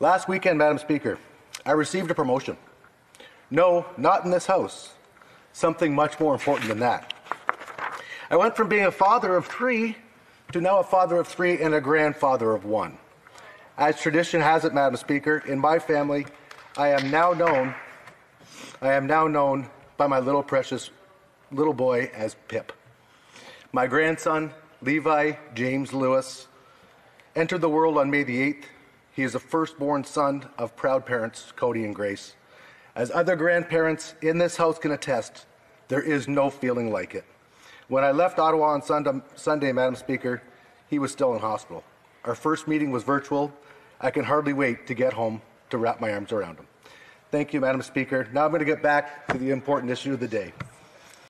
Last weekend, Madam Speaker, I received a promotion. No, not in this House. Something much more important than that. I went from being a father of three to now a father of three and a grandfather of one. As tradition has it, Madam Speaker, in my family, I am now known, I am now known by my little precious little boy as Pip. My grandson, Levi James Lewis, entered the world on May the 8th. He is the firstborn son of proud parents, Cody and Grace. As other grandparents in this house can attest, there is no feeling like it. When I left Ottawa on Sunday, Sunday, Madam Speaker, he was still in hospital. Our first meeting was virtual. I can hardly wait to get home to wrap my arms around him. Thank you, Madam Speaker. Now I'm going to get back to the important issue of the day.